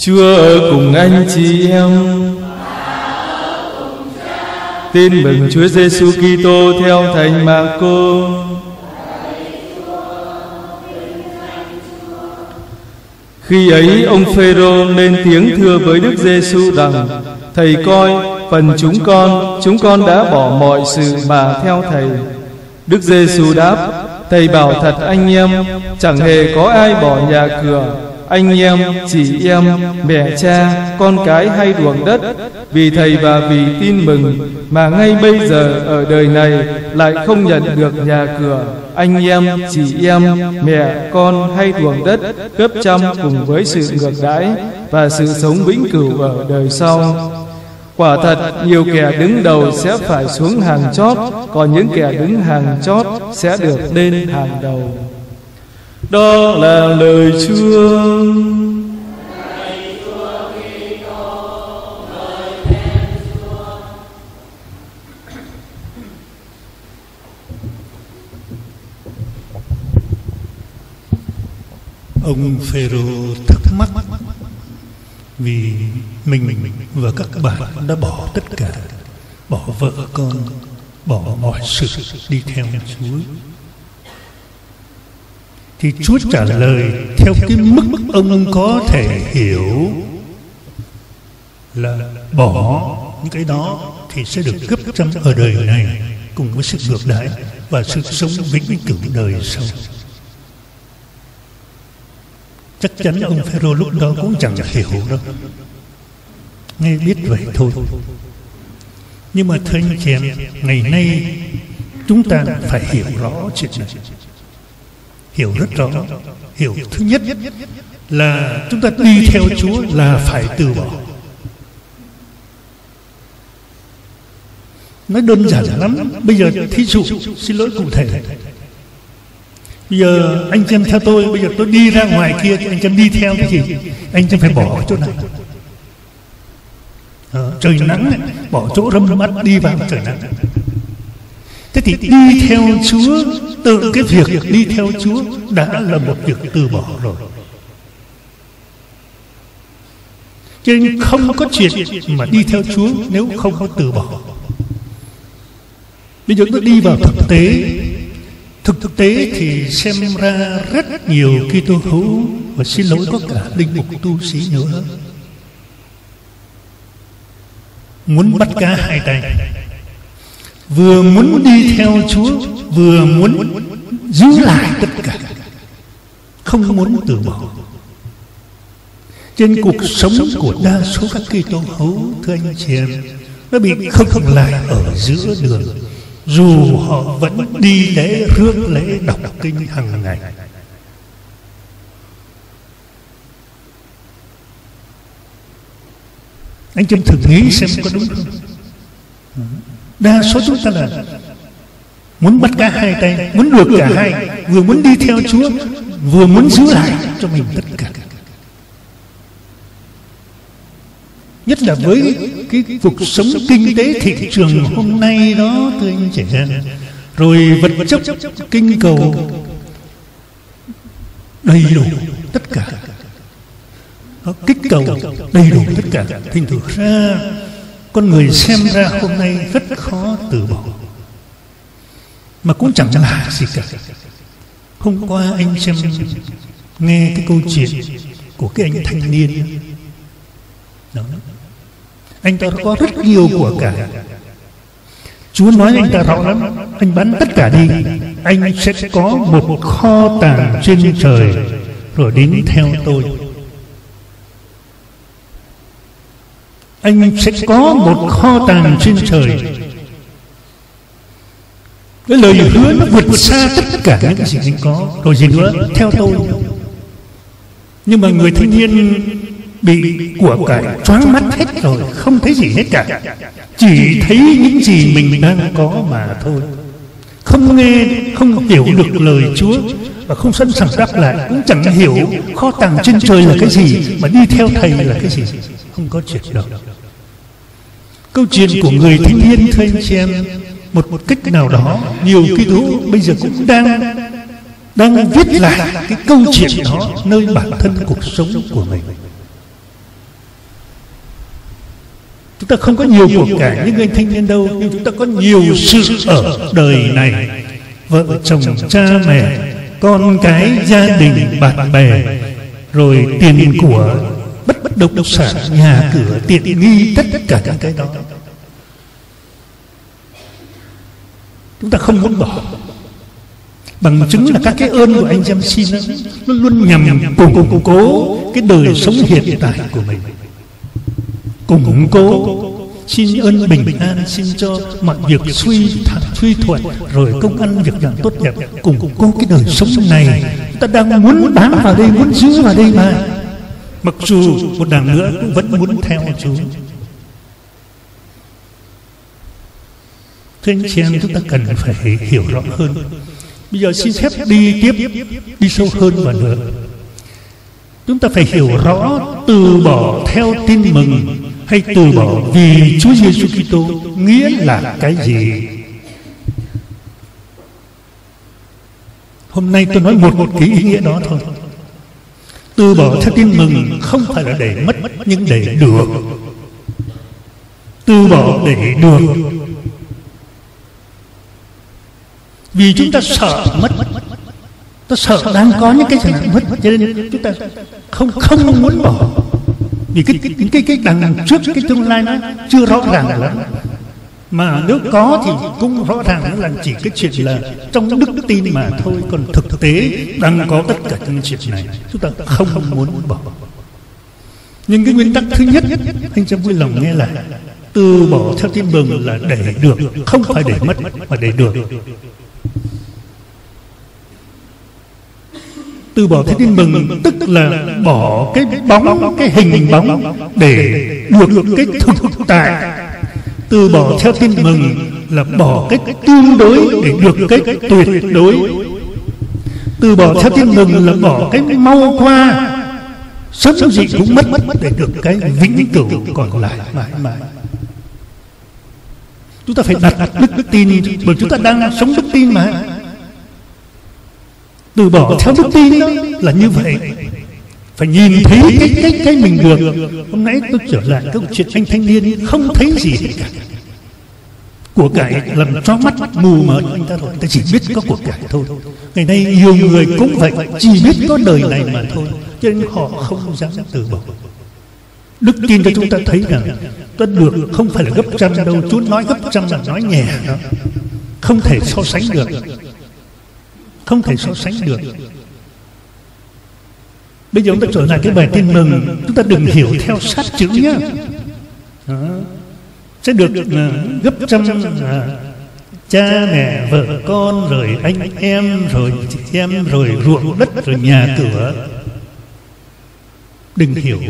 Chúa ở cùng anh chị em. Tin mừng Chúa Giêsu Kitô theo Thánh Marco. Khi ấy ông Phêrô lên tiếng thưa với Đức Giêsu rằng: Thầy coi, phần chúng con, chúng con đã bỏ mọi sự mà theo thầy. Đức Giêsu đáp: Thầy bảo thật anh em, chẳng hề có ai bỏ nhà cửa, anh em, chị em, mẹ cha, con cái hay ruộng đất, vì thầy và vì tin mừng mà ngay bây giờ ở đời này lại không nhận được nhà cửa, anh em, chị em, mẹ, con hay ruộng đất gấp trăm cùng với sự ngược đãi và sự sống vĩnh cửu ở đời sau. Quả thật nhiều kẻ đứng đầu sẽ phải xuống hàng chót Còn những kẻ đứng hàng chót sẽ được lên hàng đầu. Đó là lời Chúa. Ông Phêrô thắc mắc vì mình và các bạn đã bỏ tất cả, bỏ vợ con, bỏ mọi sự đi theo Chúa thì Chúa trả lời theo cái mức ông có thể hiểu là bỏ những cái đó thì sẽ được gấp trăm ở đời này, cùng với sự ngược đãi và sự sống vĩnh cửu đời sau. Chắc chắn ông Phêrô lúc đó cũng chẳng hiểu đâu. Nghe biết vậy thôi. Nhưng mà thưa anh chị em ngày nay chúng ta phải hiểu rõ chuyện này hiểu rất rõ. Hiểu thứ nhất là chúng ta đi theo Chúa là phải từ bỏ. nói đơn giản lắm bây giờ thí dụ xin lỗi cụ thể. bây giờ anh em theo tôi bây giờ tôi đi ra ngoài kia anh em đi theo cái gì? anh em phải bỏ chỗ nào? à, trời nắng này, bỏ chỗ râm mắt đi vào trời nắng thế thì đi theo chúa, tự cái việc đi theo chúa đã là một việc từ bỏ rồi. Cho nên không có chuyện mà đi theo chúa nếu không có từ bỏ. Bây giờ tôi đi vào thực tế. Thực thực tế thì xem ra rất nhiều Kitô hữu và xin lỗi có cả linh mục tu sĩ nữa. Muốn bắt cá hai tay vừa muốn đi theo Chúa, vừa muốn giữ lại tất cả, không muốn từ bỏ. Trên cuộc sống của đa số các Kitô hữu thưa anh chị em, nó bị không lại ở giữa đường, dù họ vẫn đi lễ rước lễ đọc kinh hàng ngày. Anh chân thử nghĩ xem có đúng không? Đa số chúng ta là muốn bắt cả hai tay, muốn được cả hai, vừa muốn đi theo chúa, vừa muốn giữ lại cho mình tất cả. Nhất là với cái cuộc sống kinh tế thị trường hôm nay đó, thưa anh chị em. Rồi vật chất kinh cầu đầy đủ tất cả. Nó kích cầu đầy đủ tất cả. Thành thử ra con người xem ra hôm nay rất khó từ bỏ. Mà cũng chẳng là gì cả. Hôm qua anh xem, nghe cái câu chuyện của cái anh thanh niên. Đó. Anh ta có rất nhiều của cả. Chúa nói anh ta rõ lắm. Anh bán tất cả đi. Anh sẽ có một kho tàng trên trời Rồi đến theo tôi. Anh sẽ có một kho tàng trên trời. Cái lời hứa nó vượt xa tất cả những gì anh có. Rồi gì nữa? Theo tôi. Nhưng mà người thanh niên bị của cải choáng mắt hết rồi, không thấy gì hết cả. Chỉ thấy những gì mình đang có mà thôi. Không nghe, không hiểu được lời chúa và không sẵn sàng đáp lại, cũng chẳng hiểu kho tàng trên trời là cái gì, mà đi theo thầy là cái gì. Không có chuyện đó câu chuyện của người thanh niên, thưa anh chị em, một một cách nào đó, nhiều cái thú bây giờ cũng đang đang viết lại cái câu chuyện đó, nơi bản thân cuộc sống của mình. Chúng ta không có nhiều của cải như người thanh niên đâu, nhưng chúng ta có nhiều sự ở đời này. Vợ chồng, cha mẹ con cái gia đình, bạn bè, rồi tiền của bất bất động sản, nhà cửa, tiện nghi, tất cả các cái đó. Chúng ta không muốn bỏ. Bằng chứng là các cái ơn của anh em xin nó luôn nhằm củng cố cái đời sống hiện tại của mình. Củng cố xin ơn bình an xin cho mọi việc suy thẳng suy thuận rồi công ăn việc làm tốt đẹp củng cố cái đời sống này. ta đang muốn bám vào đây muốn giữ vào đây mà. Mặc dù một đằng nữa cũng vẫn muốn theo Chúa. Thưa anh chị em chúng ta cần phải hiểu rõ hơn. Bây giờ xin phép đi tiếp Đi sâu hơn vào nữa. Chúng ta phải hiểu rõ Từ bỏ theo tin mừng hay từ bỏ vì Chúa Giêsu Kitô Nghĩa là cái gì? Hôm nay tôi nói một một cái ý nghĩa đó thôi. Từ bỏ theo tin mừng Không phải là để mất Nhưng để được. Từ bỏ để được. Vì chúng ta sợ mất. Ta sợ đang có những cái gì mất, cho nên chúng ta không không muốn bỏ vì cái cái cái cái đằng trước cái tương lai nó chưa rõ ràng lắm. Mà nếu có thì cũng rõ ràng là chỉ cái chuyện là trong đức tin mà thôi. Còn thực tế đang có tất cả những chuyện này, chúng ta không muốn bỏ. Nhưng cái nguyên tắc thứ nhất, anh cho vui lòng nghe là từ bỏ theo tin mừng là để được, không phải để mất, mà để được. Từ bỏ thế tin mừng tức là bỏ cái bóng cái hình bóng để được cái thực tại. Từ bỏ theo tin mừng là bỏ cái tương đối để được cái tuyệt đối. Từ bỏ theo tin mừng là bỏ cái mau qua sớm gì cũng mất để được cái vĩnh cửu còn lại. Mãi mãi chúng ta phải đặt đức, đức tin bởi chúng ta đang sống đức tin mà từ bỏ theo đức tin đó là như vậy. phải nhìn thấy cái cái cái mình được. hôm nãy tôi trở lại câu chuyện anh thanh niên không thấy gì cả. của cải làm cho mắt mù mờ anh ta rồi ta chỉ biết có của cải thôi. Ngày nay nhiều người cũng vậy chỉ biết có đời này mà thôi. Cho nên họ không dám từ bỏ. Đức tin cho chúng ta thấy rằng ta được không phải là gấp trăm đâu. Chúa nói gấp trăm là nói nhẹ. Đó không thể so sánh được không thể so sánh được. Bây giờ chúng ta trở lại cái bài tin mừng. Chúng ta đừng hiểu theo sát chữ nhé. Sẽ được uh, gấp trăm uh, cha mẹ vợ con rồi anh em rồi chị em rồi ruộng đất rồi nhà cửa. Đừng hiểu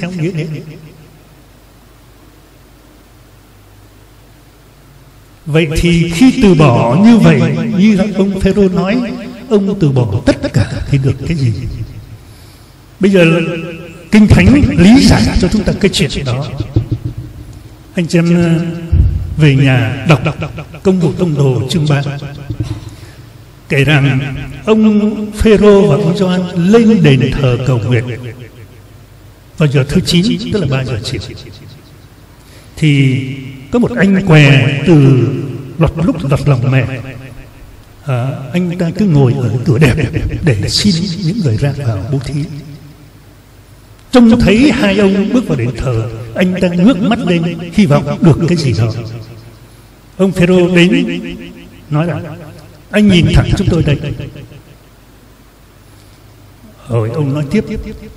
theo nghĩa đấy Vậy thì khi từ bỏ như vậy, Như ông Phêrô nói, Ông từ bỏ tất cả thì được cái gì? Bây giờ Kinh Thánh lý giải cho chúng ta cái chuyện đó. Anh chị em ờ, về nhà đọc đọc công vụ tông đồ chương 3 kể rằng ông Phêrô và ông Gioan lên đền thờ cầu nguyện vào giờ thứ 9 tức là 3 giờ chiều. Thì có một anh què từ lọt lúc lọt lòng mẹ. À, anh ta cứ ngồi ở cửa đẹp để xin những người ra vào bố thí. Trông thấy hai ông bước vào đền thờ anh ta ngước mắt lên hy vọng được cái gì đó. Ông phêrô đến nói là anh nhìn thẳng chúng tôi đây. Rồi ông nói tiếp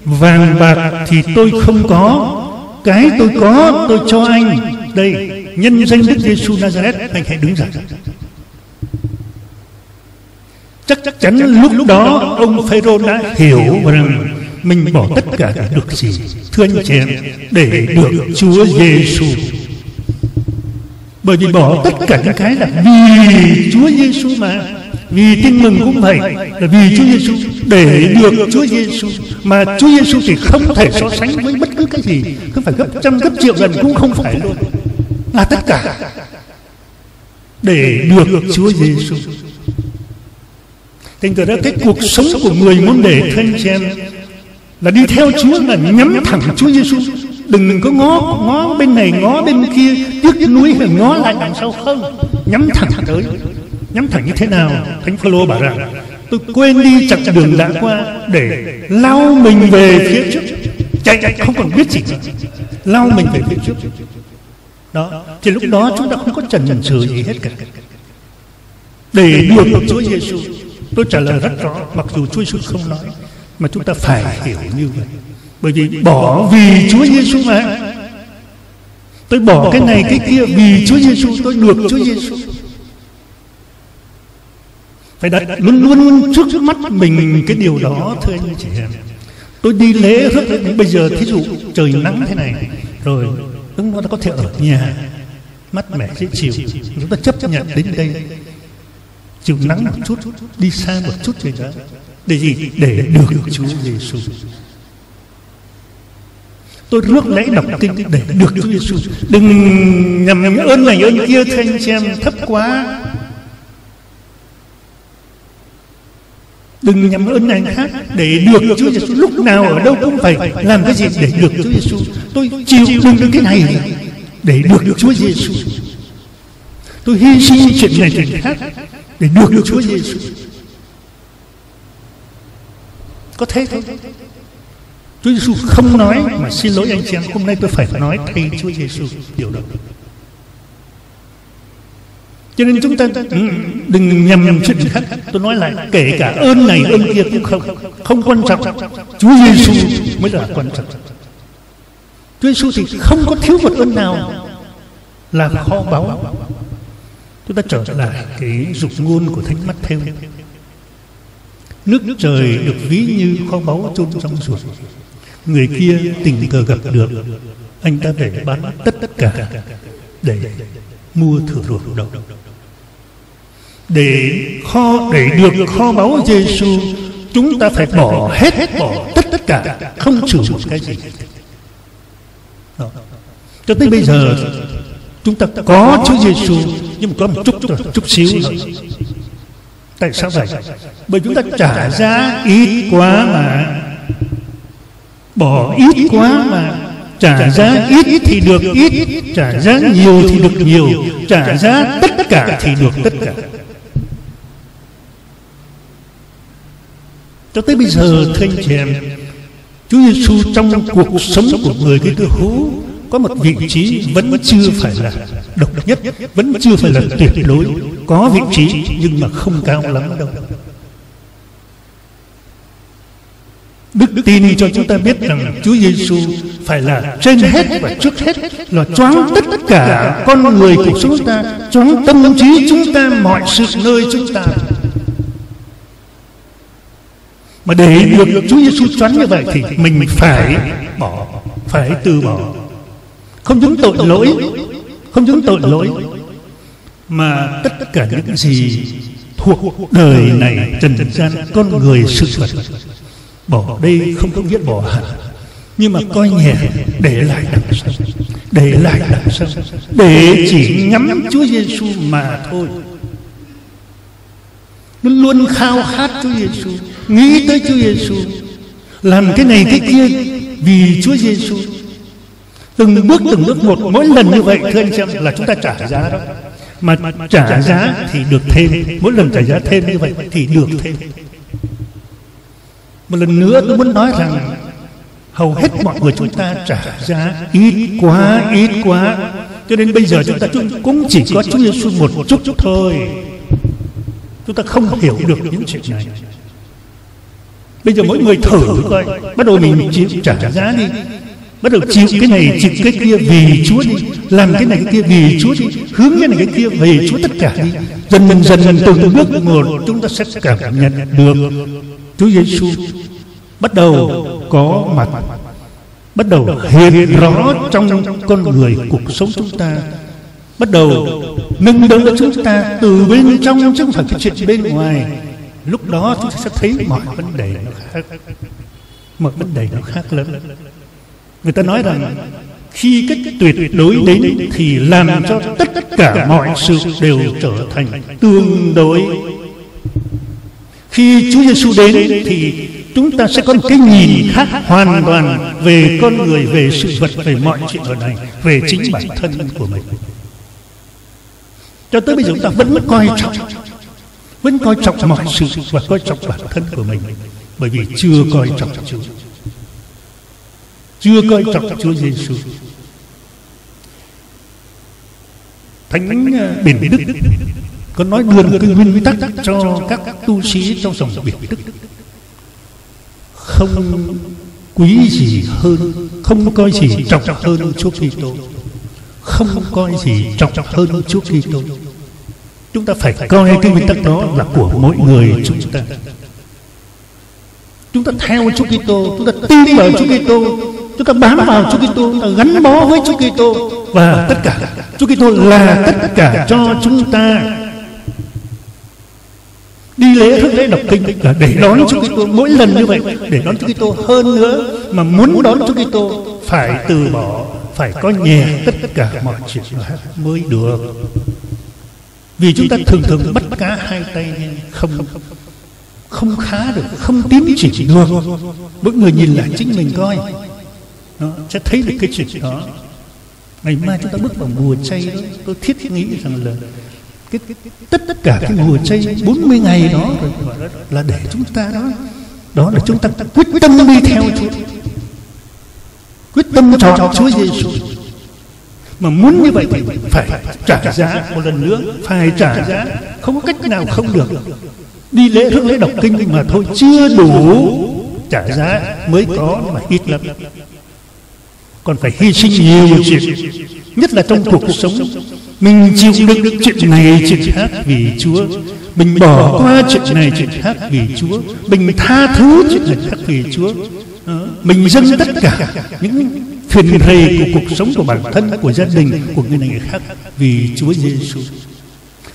vàng bạc thì tôi không có cái tôi có tôi cho anh đây nhân danh Đức Giêsu Nazareth anh hãy đứng dậy chắc chắn lúc đó ông Phêrô đã hiểu rằng mình bỏ tất cả để được gì thưa anh chị em để được Chúa Giêsu bởi vì bỏ tất cả những cái là vì Chúa Giêsu mà. Vì tin mừng cũng vậy là vì Chúa Giêsu để được Chúa Giêsu mà Chúa Giêsu thì không thể so sánh với bất cứ cái gì. Không phải gấp trăm gấp triệu lần cũng không phải luôn là tất cả để được Chúa Giêsu. Thành ra cái cuộc sống của người muốn để thân xem là đi theo Chúa là nhắm thẳng Chúa Giêsu đừng có ngó ngó bên này, ngó bên kia, tiếc núi hay ngó lại đằng sau không. Nhắm thẳng tới. Nhắm thẳng như thế nào? Thánh phaolô bảo rằng, tôi quên đi chặng đường đã qua để lao mình về phía trước. Chạy chạy, không còn biết gì. Lao mình về phía trước đó thì lúc đó chúng ta không có chần chừ gì hết cả. Để được Chúa Giêsu tôi trả lời rất rõ mặc dù Chúa Giêsu không nói mà chúng ta phải hiểu như vậy. bởi vì bỏ vì Chúa Giêsu mà. tôi bỏ cái này cái kia vì Chúa Giêsu tôi được Chúa Giêsu phải đặt luôn luôn luôn trước trước mắt mình cái điều đó thưa anh chị em. tôi đi lễ rất bây giờ thí dụ trời nắng thế này rồi ứng nó có thể ở nhà mắt mẻ dễ chịu. Chúng ta chấp nhận đến đây. Chịu nắng một chút, đi xa một chút gì đó để gì? Để được Chúa Giêsu tôi rước lễ đọc kinh để được Chúa Giêsu đừng nhầm ơn này ơn kia, thanh xem thấp quá. Đừng nhắm ơn này khác để được Chúa Giêsu lúc nào ở đâu cũng phải làm cái gì để được Chúa Giêsu tôi chịu đựng cái này để được được Chúa Giêsu tôi hy sinh chuyện này, chuyện khác để được được Chúa Giêsu có thế thôi. Chúa Giêsu không nói mà xin lỗi anh chị em, hôm nay tôi phải nói thay Chúa Giêsu điều đó cho nên chúng ta ừ, đừng nhầm nhầm chuyện khác. Tôi nói lại, kể cả ơn này, ơn kia cũng không. Không quan trọng. Chúa Giêsu mới là quan trọng. Chúa Giêsu thì không có thiếu một ơn nào là kho báu. Chúng ta trở lại cái dục ngôn của thánh mắt theo nước trời được ví như kho báu chôn trong ruột người kia tình cờ gặp được. Anh ta để bán tất cả để mua thừa ruột đầu để kho để được kho báu Giêsu chúng ta phải bỏ hết bỏ tất tất cả không trừ một cái gì. Đó. cho tới bây giờ chúng ta có Chúa Giêsu nhưng mà có một chút chút, chút xíu thôi. Tại sao vậy? Bởi chúng ta trả giá ít quá mà. Bỏ ít quá mà trả giá ít thì được ít trả giá nhiều thì được nhiều trả giá tất cả thì được tất cả. Cho tới bây giờ thưa anh chị em Chúa Giêsu trong cuộc sống của người cái cơ hữu có một vị trí vẫn chưa phải là độc nhất vẫn chưa phải là tuyệt đối. Có vị trí nhưng mà không cao lắm đâu Đức tin cho chúng ta biết rằng Chúa Giêsu phải là trên hết và trước hết là choáng tất cả con người của chúng ta, choáng tâm trí chúng ta, mọi sự nơi chúng ta. Mà để được Chúa Giêsu choáng như vậy thì mình phải bỏ, phải từ bỏ. Không những tội lỗi, không những tội lỗi mà tất cả những gì thuộc đời này trần gian con người sự vật bỏ đây không có nghĩa bỏ hẳn. Nhưng mà coi nhẹ, để lại đằng sau. Để lại đằng sau. Để chỉ nhắm Chúa Giêsu mà thôi. Nó luôn khao khát Chúa Giêsu nghĩ tới Chúa Giêsu làm cái này cái kia vì Chúa Giêsu từng bước từng bước một, mỗi lần như vậy, thưa anh xem là chúng ta trả giá đó. Mà trả giá thì được thêm, mỗi lần trả giá thêm như vậy thì được thêm một lần nữa tôi muốn nói rằng, hầu hết mọi người chúng ta trả giá ít quá ít quá. Cho nên bây giờ chúng ta cũng chỉ có Chúa Giêsu một chút chút thôi. Chúng ta không hiểu được những chuyện này. Bây giờ mỗi người thử coi. Bắt đầu mình chịu trả giá đi. Bắt đầu chịu cái này, chịu cái kia vì Chúa đi. Làm cái này, cái kia vì Chúa đi. Hướng cái này, cái kia về Chúa tất cả đi. Dần dần dần từng bước một, chúng ta sẽ cảm nhận được. Chúa Giêsu bắt đầu có mặt, bắt đầu hiện rõ trong con người cuộc sống chúng ta, bắt đầu nâng đỡ chúng ta từ bên trong chứ không phải cái chuyện bên ngoài. Lúc đó chúng ta sẽ thấy mọi vấn đề nó khác, mọi vấn đề nó khác lắm. Người ta nói rằng khi cái tuyệt đối đến thì làm cho tất cả mọi sự đều trở thành tương đối khi Chúa Giêsu đến thì chúng ta sẽ có một cái nhìn khác hoàn toàn về con người, về sự vật, về mọi chuyện ở này về chính bản thân của mình. Cho tới bây giờ chúng ta vẫn coi trọng, vẫn coi trọng mọi sự và coi trọng bản thân của mình, bởi vì chưa coi trọng Chúa. Chưa coi trọng Chúa Giêsu. Thánh ờ, Biển Đức có nói một cái nguyên tắc cho các tu sĩ trong dòng Biển Đức không quý gì hơn không coi gì trọng hơn Chúa Kitô. Không coi gì trọng hơn Chúa Kitô. Chúng ta phải coi cái nguyên tắc đó là của mỗi người chúng ta. Chúng ta theo Chúa Kitô chúng ta tin vào Chúa Kitô. Chúng ta bám vào Chúa Kitô chúng ta gắn bó với Chúa Kitô. Và tất cả Chúa Kitô là tất cả cho chúng ta đi lễ thức lễ đọc kinh là để đón Chúa Kitô mỗi lần như vậy, để đón Chúa Kitô hơn nữa mà muốn đón Chúa Kitô phải từ bỏ, phải có nhẹ tất cả mọi chuyện mới được. Vì chúng ta thường thường bắt cá hai tay không không khá được, không tiến triển được. Mỗi người nhìn lại chính mình coi, nó sẽ thấy được cái chuyện đó. Ngày mai chúng ta bước vào mùa chay đó, tôi thiết nghĩ rằng là cái, tất tất cả cái mùa chay 40 ngày đó là để chúng ta đó đó là chúng ta quyết tâm đi theo Chúa. Quyết tâm chọn Chúa Giêsu mà muốn như vậy thì phải trả giá một lần nữa phải trả giá. Không có cách nào không được. Đi lễ rước lễ đọc kinh mà thôi chưa đủ trả giá mới có mà ít lắm. Còn phải hy sinh nhiều chuyện nhất là trong cuộc sống mình chịu đựng chuyện này, chuyện khác vì Chúa. Mình bỏ qua chuyện này, chuyện khác vì Chúa. Mình tha thứ chuyện này khác vì Chúa. Ờ, mình dâng tất cả những phiền rầy của cuộc sống của bản thân, của gia đình, của người này người khác vì Chúa Giêsu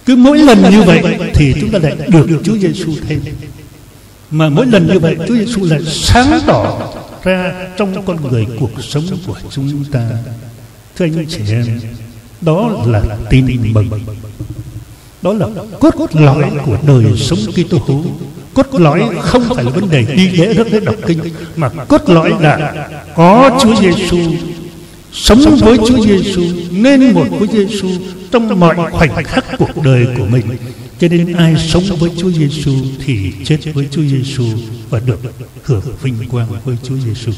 cứ mỗi lần như vậy thì chúng ta lại được Chúa Giêsu thêm. Mà mỗi lần như vậy, Chúa Giêsu lại sáng tỏ ra trong con người cuộc sống của chúng ta. Thưa anh chị em đó là tin mừng. Đó là cốt lõi của đời sống Kitô hữu. Cốt lõi không phải là vấn đề đi lễ rất lễ đọc kinh, mà cốt lõi là có Chúa Giêsu sống với Chúa Giêsu nên một với Giêsu trong mọi khoảnh khắc cuộc đời của mình. Cho nên ai sống với Chúa Giêsu thì chết với Chúa Giêsu và được hưởng vinh quang với Chúa Giêsu